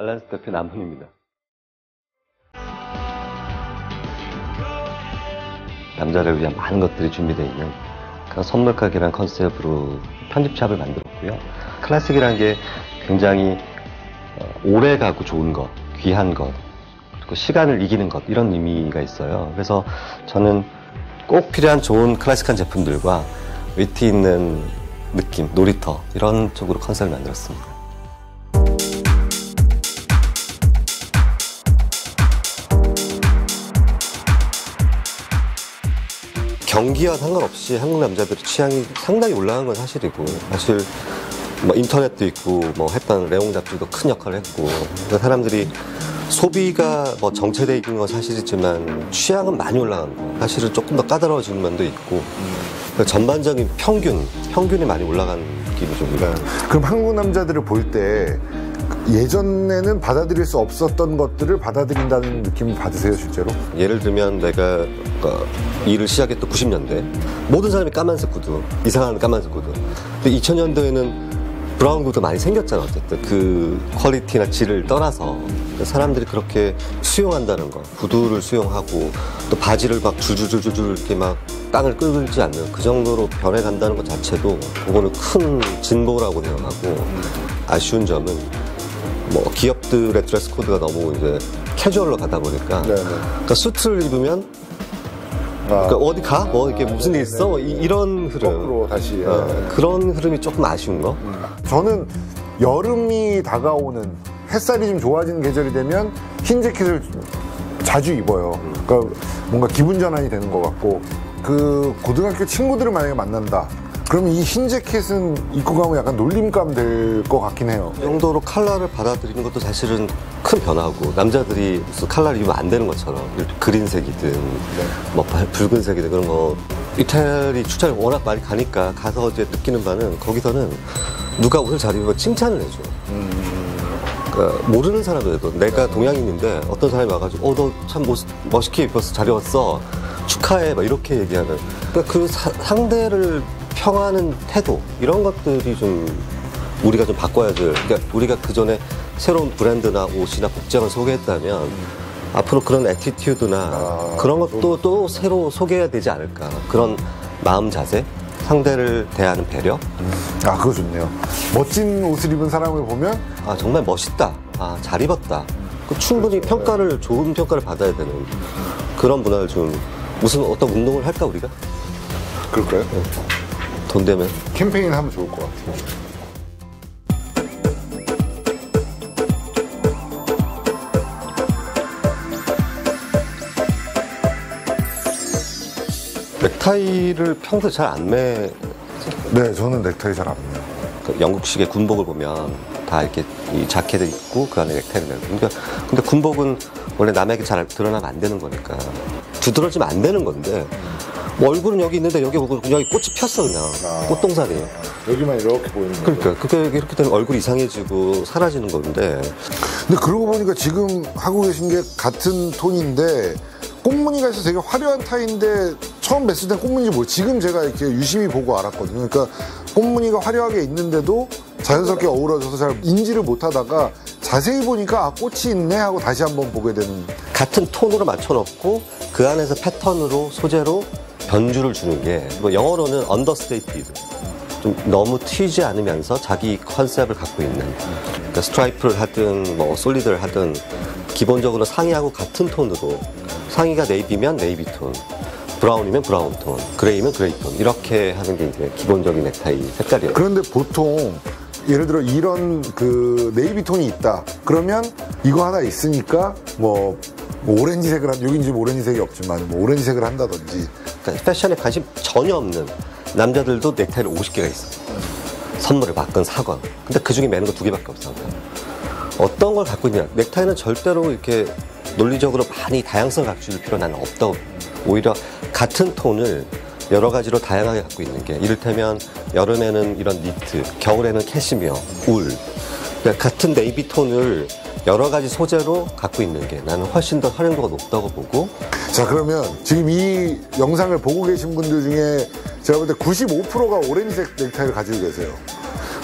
알란스 대표 남훈입니다. 남자를 위한 많은 것들이 준비되어 있는 그런 선물 가게란 컨셉으로 편집샵을 만들었고요. 클래식이라는 게 굉장히 어, 오래 가고 좋은 것, 귀한 것, 그리고 시간을 이기는 것 이런 의미가 있어요. 그래서 저는 꼭 필요한 좋은 클래식한 제품들과 위트 있는 느낌, 놀이터 이런 쪽으로 컨셉을 만들었습니다. 경기와 상관없이 한국 남자들의 취향이 상당히 올라간 건 사실이고 사실 뭐 인터넷도 있고 뭐 했던 레옹 잡지도 큰 역할을 했고 그러니까 사람들이 소비가 뭐 정체돼 있는 건 사실이지만 취향은 많이 올라간 거 사실은 조금 더 까다로워지는 면도 있고 그러니까 전반적인 평균 평균이 많이 올라간 느낌이 좀 있어요. 그럼 한국 남자들을 볼때 예전에는 받아들일 수 없었던 것들을 받아들인다는 느낌을 받으세요, 실제로? 예를 들면 내가 어, 일을 시작했던 90년대 모든 사람이 까만색 구두 이상한 까만색 구두. 근데 2000년도에는 브라운 구두 많이 생겼잖아 어쨌든. 그 퀄리티나 질을 떠나서. 사람들이 그렇게 수용한다는 거 구두를 수용하고 또 바지를 막 줄줄줄줄 이렇게 막 땅을 끌지 않는 그 정도로 변해간다는 것 자체도 그거는 큰 진보라고 생각하고 아쉬운 점은 뭐 기업들의 드레스 코드가 너무 이제 캐주얼로 가다 보니까 네네. 그러니까 수트를 입으면 아, 그러니까 어디 가? 뭐 이렇게 무슨 일 있어? 뭐 이, 이런 흐름. 거꾸로 다시. 어, 예. 그런 흐름이 조금 아쉬운 거. 저는 여름이 다가오는 햇살이 좀 좋아지는 계절이 되면 흰 재킷을 자주 입어요. 그러니까 뭔가 기분 전환이 되는 것 같고 그 고등학교 친구들을 만약에 만난다. 그러면 이흰 재킷은 입고 가면 약간 놀림감 될 것 같긴 해요. 이 정도로 칼라를 받아들이는 것도 사실은 큰 변화고 남자들이 무슨 칼라를 입으면 안 되는 것처럼 그린색이든 뭐 발- 붉은색이든 그런 거 이태리 출장을 워낙 많이 가니까 가서 이제 느끼는 바는 거기서는 누가 옷을 잘 입으면 칭찬을 해줘. 그러니까 모르는 사람들도 내가 동양인인데 어떤 사람이 와가지고 어 너 참 멋있게 입었어 잘 입었어. 축하해. 막 이렇게 얘기하는. 그러니까 그 사- 상대를 평하는 태도 이런 것들이 좀 우리가 좀 바꿔야 될 그러니까 우리가 그 전에 새로운 브랜드나 옷이나 복장을 소개했다면 앞으로 그런 애티튜드나 아, 그런 것도 또 새로 소개해야 되지 않을까 그런 마음 자세 상대를 대하는 배려 아, 그거 좋네요. 멋진 옷을 입은 사람을 보면 아 정말 멋있다. 아 잘 입었다. 그 충분히 평가를 좋은 평가를 받아야 되는 그런 문화를 좀 무슨 어떤 운동을 할까 우리가 그럴까요? 돈 되면 캠페인 하면 좋을 것 같아요. 넥타이를 평소에 잘안 매. 네, 저는 넥타이 잘 안 매요. 그 영국식의 군복을 보면 다 이렇게 이 자켓을 입고 그 안에 넥타이를 매고. 그러니까 근데 군복은 원래 남에게 잘 드러나면 안 되는 거니까 두드러지면 안 되는 건데 뭐 얼굴은 여기 있는데 여기 보고 여기 꽃이 폈어 그냥 아. 꽃동산이. 여기만 이렇게 보이는 거죠. 그러니까 그게 이렇게 되면 얼굴이 이상해지고 사라지는 건데 근데 그러고 보니까 지금 하고 계신 게 같은 톤인데 꽃무늬가 있어서 되게 화려한 타인데 처음 뵀을 땐 꽃무늬인지 뭐 지금 제가 이렇게 유심히 보고 알았거든요. 그러니까 꽃무늬가 화려하게 있는데도 자연스럽게 어우러져서 잘 인지를 못하다가 자세히 보니까 아 꽃이 있네 하고 다시 한번 보게 되는 같은 톤으로 맞춰놓고 그 안에서 패턴으로 소재로 변주를 주는 게 뭐 영어로는 understated 좀 너무 튀지 않으면서 자기 컨셉을 갖고 있는 그러니까 스트라이프를 하든 뭐 solid를 하든 기본적으로 상의하고 같은 톤으로 상의가 네이비면 네이비 톤 브라운이면 브라운 톤 그레이면 그레이 톤 이렇게 하는 게 이제 기본적인 넥타이 색깔이에요 그런데 보통 예를 들어 이런 그 네이비 톤이 있다. 그러면 이거 하나 있으니까 뭐, 뭐 오렌지색을 한 여긴 지금 오렌지색이 없지만 뭐 오렌지색을 한다든지 패션에 관심 전혀 없는 남자들도 넥타이를 50개가 있어. 선물을 받건 사건. 근데 그 중에 매는 거 두 개밖에 없어. 어떤 걸 갖고 있냐. 넥타이는 절대로 이렇게 논리적으로 많이 다양성 갖출 필요는 나는 없다고. 오히려 같은 톤을 여러 가지로 다양하게 갖고 있는 게 이를테면 여름에는 이런 니트, 겨울에는 캐시미어, 울. 그러니까 같은 네이비 톤을 여러 가지 소재로 갖고 있는 게 나는 훨씬 더 활용도가 높다고 보고 자 그러면 지금 이 영상을 보고 계신 분들 중에 제가 볼 때 95%가 오렌지색 넥타이를 가지고 계세요.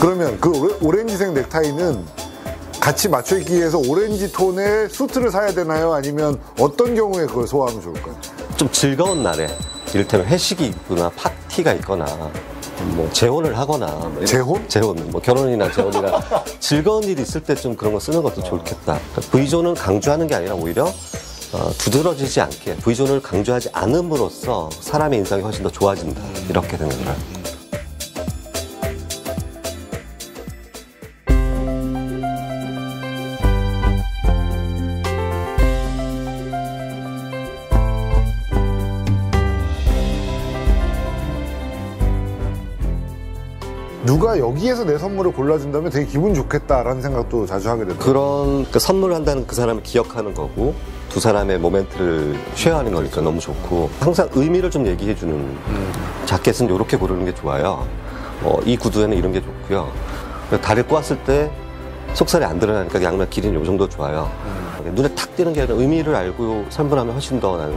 그러면 그 오렌지색 넥타이는 같이 맞춰 입기 위해서 오렌지 톤의 수트를 사야 되나요? 아니면 어떤 경우에 그걸 소화하면 좋을까요? 좀 즐거운 날에 이를테면 회식이 있거나 파티가 있거나 뭐 재혼을 하거나 뭐 재혼? 재혼 뭐 결혼이나 재혼이나 즐거운 일이 있을 때 좀 그런 거 쓰는 것도 좋겠다. 그러니까 V존은 강조하는 게 아니라 오히려 어, 두드러지지 않게 V존을 강조하지 않음으로써 사람의 인상이 훨씬 더 좋아진다. 이렇게 되는 거예요. 누가 여기에서 내 선물을 골라준다면 되게 기분 좋겠다라는 생각도 자주 하게 되더라고요. 그런 그 선물한다는 그 사람을 기억하는 거고 두 사람의 모멘트를 쉐어하는 거니까 너무 좋고 항상 의미를 좀 얘기해 주는 자켓은 이렇게 고르는 게 좋아요. 어, 이 구두에는 이런 게 좋고요. 다리를 꼬았을 때 속살이 안 드러나니까 양말 길이는 이 정도 좋아요. 눈에 탁 띄는 게 아니라 의미를 알고 선물하면 훨씬 더 나는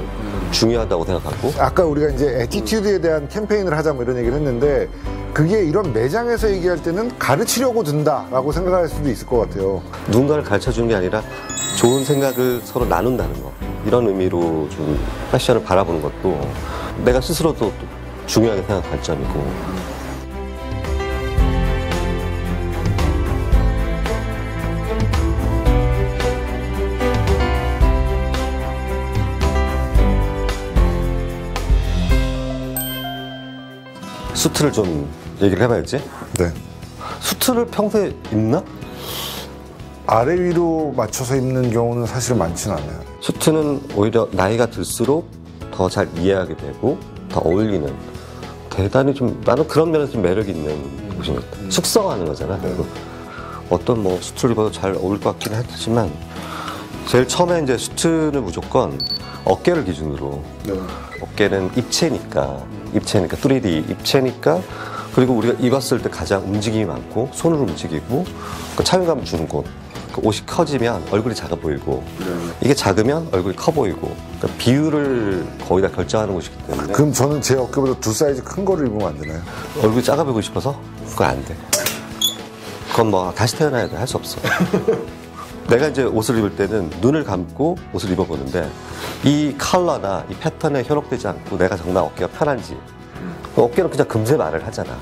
중요하다고 생각하고 아까 우리가 이제 attitude에 대한 캠페인을 하자 뭐 이런 얘기를 했는데 그게 이런 매장에서 얘기할 때는 가르치려고 든다라고 생각할 수도 있을 것 같아요. 누군가를 가르쳐 주는 게 아니라 좋은 생각을 서로 나눈다는 거 이런 의미로 좀 패션을 바라보는 것도 내가 스스로도 또 중요하게 생각할 점이고 수트를 좀 얘기를 해봐야지 네. 수트를 평소에 입나? 아래 위로 맞춰서 입는 경우는 사실 많지는 않아요. 수트는 오히려 나이가 들수록 더 잘 이해하게 되고 더 어울리는 대단히 좀 나는 그런 면에서 좀 매력 있는 옷인 것 같아. 숙성하는 거잖아. 그리고 어떤 뭐 수트를 입어도 잘 어울릴 것 같긴 하지만 제일 처음에 이제 수트는 무조건 어깨를 기준으로 어깨는 입체니까 입체니까 3D 입체니까 그리고 우리가 입었을 때 가장 움직임이 많고 손을 움직이고 그 차용감을 주는 곳. 그 옷이 커지면 얼굴이 작아 보이고 이게 작으면 얼굴이 커 보이고 그러니까 비율을 거의 다 결정하는 곳이기 때문에 그럼 저는 제 어깨보다 두 사이즈 큰 거를 입으면 안 되나요? 얼굴이 작아 보이고 싶어서 그건 안 돼. 그건 뭐 다시 태어나야 돼 할 수 없어. 내가 이제 옷을 입을 때는 눈을 감고 옷을 입어보는데 이 컬러나 이 패턴에 현혹되지 않고 내가 정말 어깨가 편한지 그 어깨는 그냥 금세 말을 하잖아.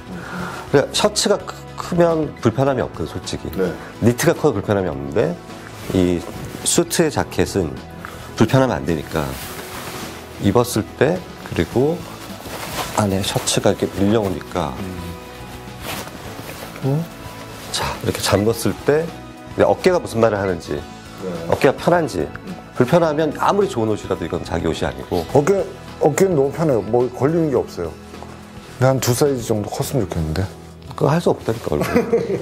그러니까 셔츠가 크, 면 불편함이 없거든 솔직히. 네. 니트가 커도 불편함이 없는데 이 수트의 자켓은 불편하면 안 되니까 입었을 때 그리고 안에 셔츠가 이렇게 밀려오니까 음? 자 이렇게 잠궜을 때 어깨가 무슨 말을 하는지 어깨가 편한지 불편하면 아무리 좋은 옷이라도 이건 자기 옷이 아니고 어깨 어깨는 너무 편해요. 뭐 걸리는 게 없어요. 한 두 사이즈 정도 컸으면 좋겠는데. 그거 할 수 없다니까 얼굴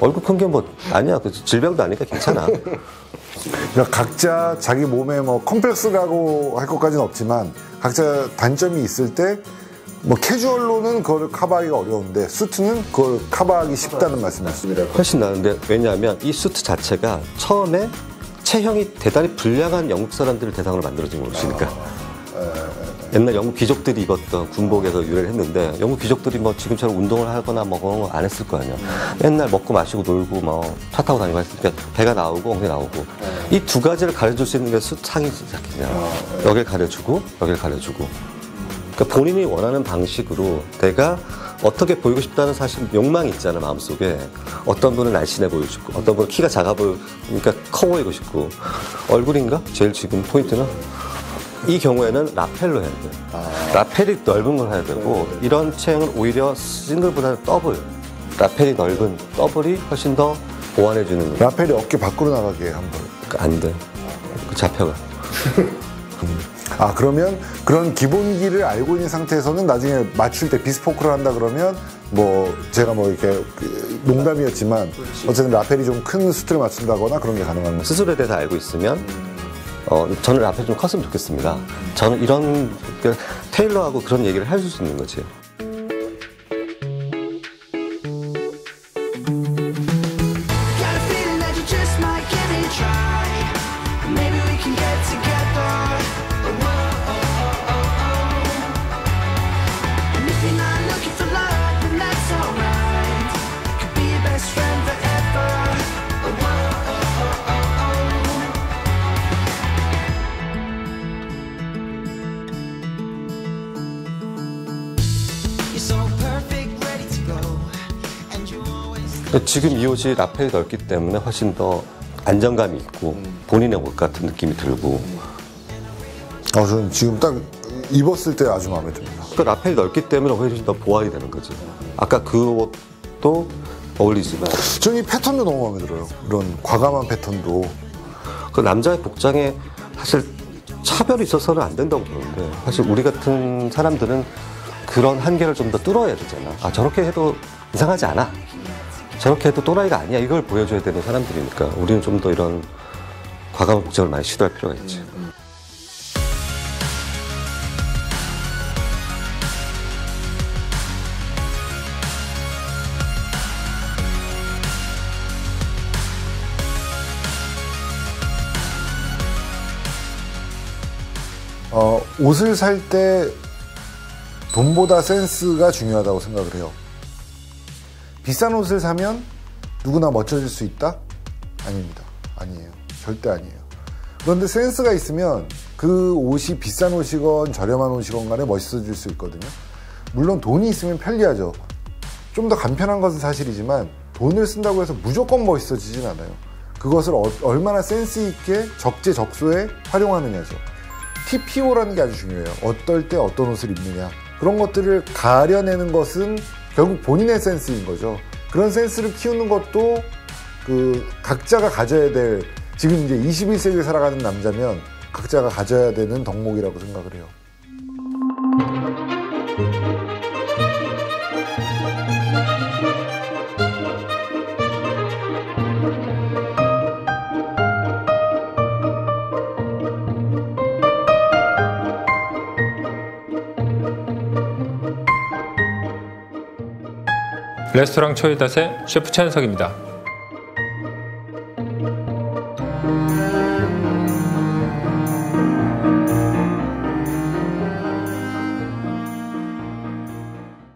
얼굴 큰 게 뭐 아니야 그 질병도 아니까 괜찮아 그러니까 각자 자기 몸에 뭐 컴플렉스라고 할 것까지는 없지만 각자 단점이 있을 때 뭐 캐주얼로는 그거를 커버하기가 어려운데 수트는 그걸 커버하기 쉽다는 말씀이었습니다. 훨씬 나은데 왜냐하면 이 수트 자체가 처음에 체형이 대단히 불량한 영국 사람들을 대상으로 만들어진 옷이니까. 옛날 영국 귀족들이 입었던 군복에서 유래를 했는데 영국 귀족들이 뭐 지금처럼 운동을 하거나 뭐 그런 거 안 했을 거 아니야. 맨날 먹고 마시고 놀고 뭐 차 타고 다니고 했으니까 배가 나오고 엉덩이 나오고. 이 두 가지를 가려줄 수 있는 게 상의 자켓이냐 여길 가려주고 여길 가려주고 그러니까 본인이 원하는 방식으로 내가 어떻게 보이고 싶다는 사실 욕망이 있잖아 마음속에. 어떤 분은 날씬해 보이고 싶고 어떤 분은 키가 작아 보이니까 커 보이고 싶고. 얼굴인가? 제일 지금 포인트는 이 경우에는 라펠로 해야 돼. 라펠이 넓은 걸 해야 되고 이런 체형은 오히려 싱글보다는 더블. 라펠이 넓은 더블이 훨씬 더 보완해주는. 라펠이 어깨 밖으로 나가게 한번. 안돼. 그 잡혀가 아 그러면 그런 기본기를 알고 있는 상태에서는 나중에 맞출 때 bespoke를 한다 그러면 뭐 제가 뭐 이렇게 그 농담이었지만 어쨌든 라펠이 좀 큰 수트를 맞춘다거나 그런 게 가능한 거죠. 스스로에 대해서 알고 있으면 어, 저는 라펠 좀 컸으면 좋겠습니다. 저는 이런 그 테일러하고 그런 얘기를 해줄 수 있는 거지. 지금 이 옷이 라펠이 넓기 때문에 훨씬 더 안정감이 있고 본인의 옷 같은 느낌이 들고 어, 저는 지금 딱 입었을 때 아주 마음에 듭니다. 그 라펠이 넓기 때문에 훨씬 더 보완이 되는 거지. 아까 그 옷도 어울리지만 저는 이 패턴도 너무 마음에 들어요. 이런 과감한 패턴도. 그 남자의 복장에 사실 차별이 있어서는 안 된다고 보는데 사실 우리 같은 사람들은 그런 한계를 좀 더 뚫어야 되잖아. 아 저렇게 해도 이상하지 않아. 저렇게 해도 또라이가 아니야. 이걸 보여줘야 되는 사람들이니까 우리는 좀 더 이런 과감한 복장을 많이 시도할 필요가 있지. 어, 옷을 살 때 돈보다 센스가 중요하다고 생각을 해요. 비싼 옷을 사면 누구나 멋져질 수 있다? 아닙니다. 아니에요. 절대 아니에요. 그런데 센스가 있으면 그 옷이 비싼 옷이건 저렴한 옷이건 간에 멋있어질 수 있거든요. 물론 돈이 있으면 편리하죠. 좀 더 간편한 것은 사실이지만 돈을 쓴다고 해서 무조건 멋있어지진 않아요. 그것을 어- 얼마나 센스 있게 적재적소에 활용하느냐죠. TPO라는 게 아주 중요해요. 어떨 때 어떤 옷을 입느냐. 그런 것들을 가려내는 것은 결국 본인의 센스인 거죠. 그런 센스를 키우는 것도 그 각자가 가져야 될 지금 이제 21세기를 살아가는 남자면 각자가 가져야 되는 덕목이라고 생각을 해요. 레스토랑 초이닷의 셰프 최현석입니다.